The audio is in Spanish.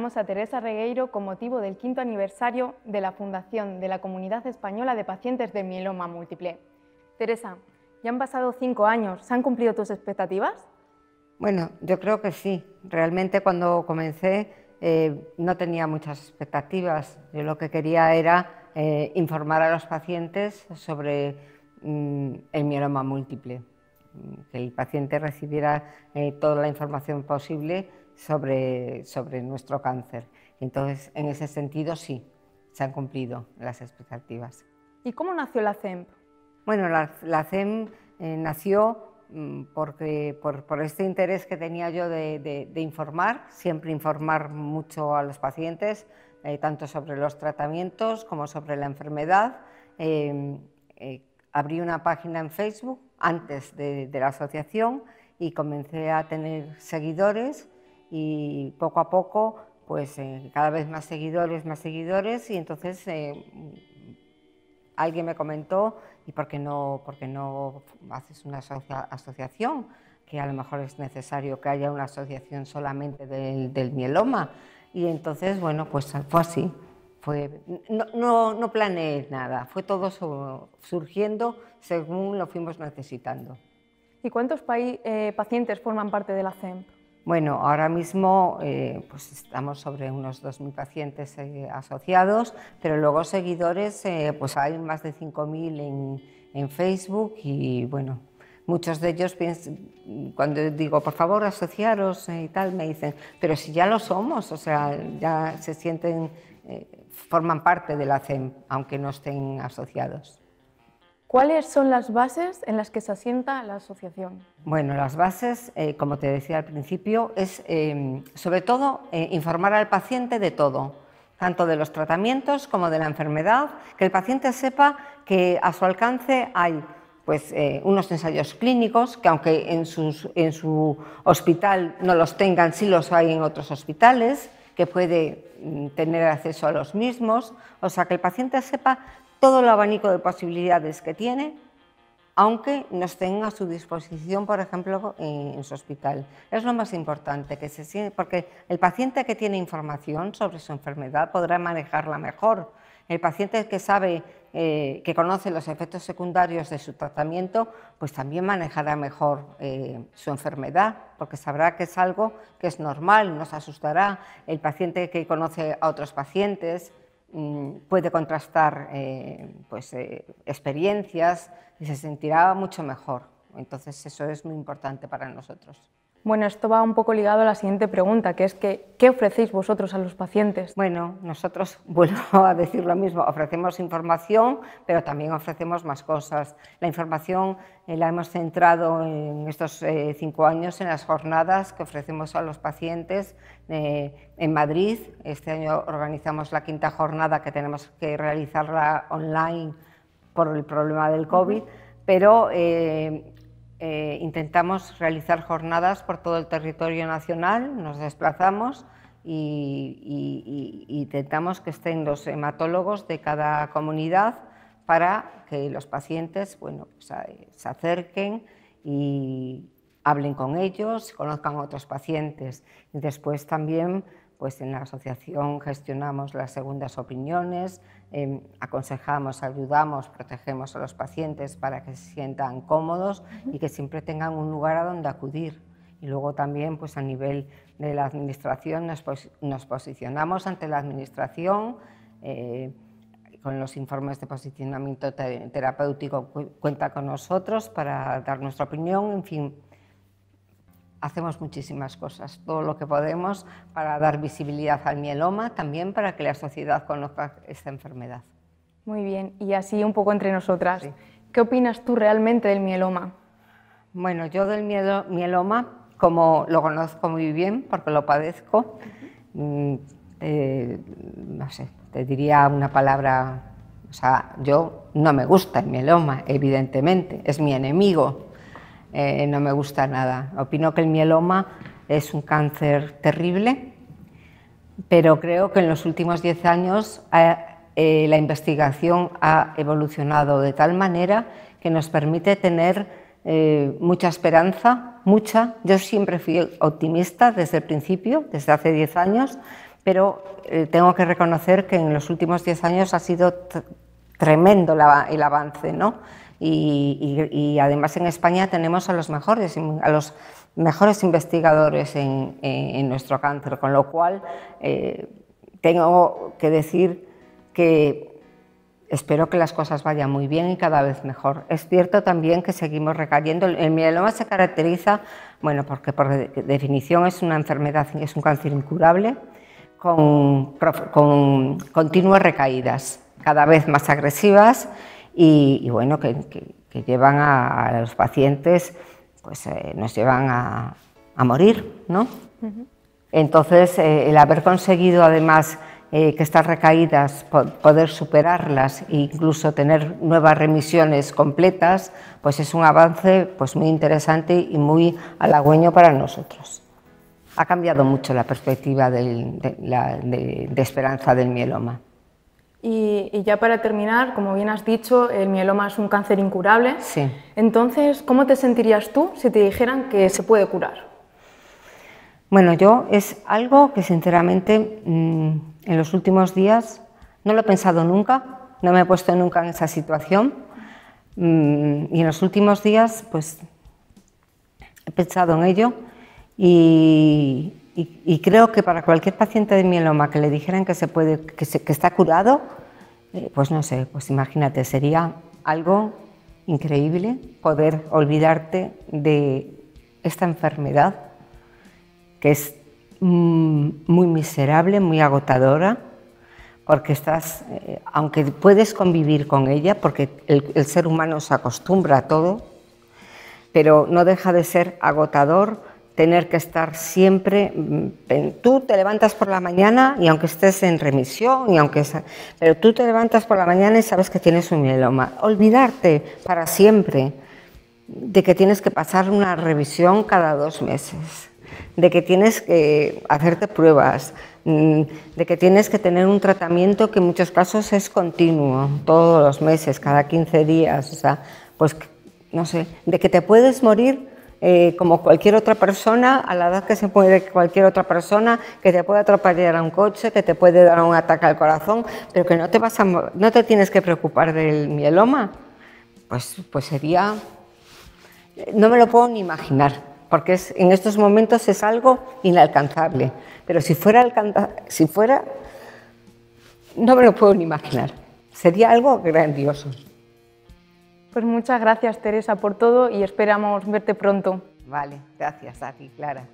entrevistamos a Teresa Regueiro con motivo del quinto aniversario de la fundación de la Comunidad Española de Pacientes de Mieloma Múltiple. Teresa, ya han pasado cinco años, ¿se han cumplido tus expectativas? Bueno, yo creo que sí. Realmente cuando comencé eh, no tenía muchas expectativas. Yo lo que quería era eh, informar a los pacientes sobre mm, el mieloma múltiple, que el paciente recibiera eh, toda la información posible sobre, sobre nuestro cáncer. Entonces, en ese sentido, sí, se han cumplido las expectativas. ¿Y cómo nació la CEMP? Bueno, la, la CEMP nació Mm, porque, por, este interés que tenía yo de, informar, siempre informar mucho a los pacientes, eh, tanto sobre los tratamientos como sobre la enfermedad. Em, eh, abrí una página en Facebook antes de, la asociación y comencé a tener seguidores y poco a poco, pues eh, cada vez más seguidores, más seguidores y entonces alguien me comentó, ¿y por qué no, por no haces una asociación? Que a lo mejor es necesario que haya una asociación solamente del, mieloma. Y entonces, bueno, pues fue así. Fue, no, no, planeé nada, fue todo surgiendo según lo fuimos necesitando. ¿Y cuántos eh, pacientes forman parte de la CEMP? Bueno, ahora mismo eh, pues estamos sobre unos 2.000 pacientes eh, asociados, pero luego seguidores, eh, pues hay más de 5.000 en, en, Facebook y bueno, muchos de ellos piensan, cuando digo, por favor, asociaros y tal, me dicen, pero si ya lo somos, o sea, ya se sienten, forman parte de la CEM, aunque no estén asociados. ¿Cuáles son las bases en las que se asienta la asociación? Bueno, las bases, eh, como te decía al principio, es eh, sobre todo eh, informar al paciente de todo, tanto de los tratamientos como de la enfermedad, que el paciente sepa que a su alcance hay pues, unos ensayos clínicos, que aunque en, su hospital no los tengan, sí los hay en otros hospitales, que puede mm, tener acceso a los mismos, o sea, que el paciente sepa todo el abanico de posibilidades que tiene, aunque no estén a su disposición, por ejemplo, en, su hospital. Es lo más importante, que se, porque el paciente que tiene información sobre su enfermedad podrá manejarla mejor. El paciente que sabe, eh, que conoce los efectos secundarios de su tratamiento, pues también manejará mejor eh, su enfermedad, porque sabrá que es algo que es normal, no se asustará. El paciente que conoce a otros pacientes, puede contrastar eh, pues, eh, experiencias y se sentirá mucho mejor. Entonces eso es muy importante para nosotros. Bueno, esto va un poco ligado a la siguiente pregunta, que es que, ¿qué ofrecéis vosotros a los pacientes? Bueno, nosotros, vuelvo a decir lo mismo, ofrecemos información, pero también ofrecemos más cosas. La información eh, la hemos centrado en estos eh, cinco años en las jornadas que ofrecemos a los pacientes eh, en Madrid. Este año organizamos la quinta jornada que tenemos que realizarla online por el problema del COVID, pero eh, intentamos realizar jornadas por todo el territorio nacional, nos desplazamos y, intentamos que estén los hematólogos de cada comunidad para que los pacientes bueno, pues, se acerquen y hablen con ellos, conozcan a otros pacientes. Y después también pues en la asociación gestionamos las segundas opiniones, em, aconsejamos, ayudamos, protegemos a los pacientes para que se sientan cómodos y que siempre tengan un lugar a donde acudir. Y luego también pues a nivel de la administración nos, posicionamos ante la administración eh, con los informes de posicionamiento terapéutico cuenta con nosotros para dar nuestra opinión, en fin, hacemos muchísimas cosas, todo lo que podemos para dar visibilidad al mieloma, también para que la sociedad conozca esta enfermedad. Muy bien, y así un poco entre nosotras, ¿qué opinas tú realmente del mieloma? Bueno, yo del mieloma, como lo conozco muy bien, porque lo padezco, mm, eh, no sé, te diría una palabra, o sea, yo no me gusta el mieloma, evidentemente, es mi enemigo, eh, no me gusta nada. Opino que el mieloma es un cáncer terrible, pero creo que en los últimos 10 años eh, la investigación ha evolucionado de tal manera que nos permite tener eh, mucha esperanza, mucha. Yo siempre fui optimista desde el principio, desde hace 10 años, pero eh, tengo que reconocer que en los últimos 10 años ha sido tremendo el avance, ¿no? Y, además en España tenemos a los mejores, a los mejores investigadores en, nuestro cáncer, con lo cual eh, tengo que decir que espero que las cosas vayan muy bien y cada vez mejor. Es cierto también que seguimos recayendo. El mieloma se caracteriza, bueno, porque por definición es una enfermedad, es un cáncer incurable, con, con continuas recaídas, cada vez más agresivas y, bueno, que, llevan a, los pacientes, pues eh, nos llevan a, morir, ¿no? Entonces, eh, el haber conseguido además eh, que estas recaídas, poder superarlas e incluso tener nuevas remisiones completas, pues es un avance pues muy interesante y muy halagüeño para nosotros. Ha cambiado mucho la perspectiva de, esperanza del mieloma. Y, y, ya para terminar, como bien has dicho, el mieloma es un cáncer incurable. Sí. Entonces, ¿cómo te sentirías tú si te dijeran que se puede curar? Bueno, yo es algo que sinceramente mm, en los últimos días no lo he pensado nunca, no me he puesto nunca en esa situación mm, y en los últimos días pues he pensado en ello y, creo que para cualquier paciente de mieloma que le dijeran que se puede, que, está curado, eh, pues no sé, pues imagínate, sería algo increíble poder olvidarte de esta enfermedad que es mm, muy miserable, muy agotadora, porque estás, eh, aunque puedes convivir con ella, porque el, ser humano se acostumbra a todo, pero no deja de ser agotador tener que estar siempre, mm, tú te levantas por la mañana y aunque estés en remisión, y aunque, pero tú te levantas por la mañana y sabes que tienes un mieloma, olvidarte para siempre de que tienes que pasar una revisión cada dos meses de que tienes que hacerte pruebas, mm, de que tienes que tener un tratamiento que en muchos casos es continuo, todos los meses, cada 15 días, o sea, pues no sé, de que te puedes morir eh, como cualquier otra persona, a la edad que se puede cualquier otra persona, que te puede atropellar a un coche, que te puede dar un ataque al corazón, pero que no te, vas a, no te tienes que preocupar del mieloma, pues, pues sería, no me lo puedo ni imaginar porque en estos momentos es algo inalcanzable. Pero si fuera, si fuera, no me lo puedo ni imaginar. Sería algo grandioso. Pues muchas gracias, Teresa, por todo y esperamos verte pronto. Vale, gracias a ti, Clara.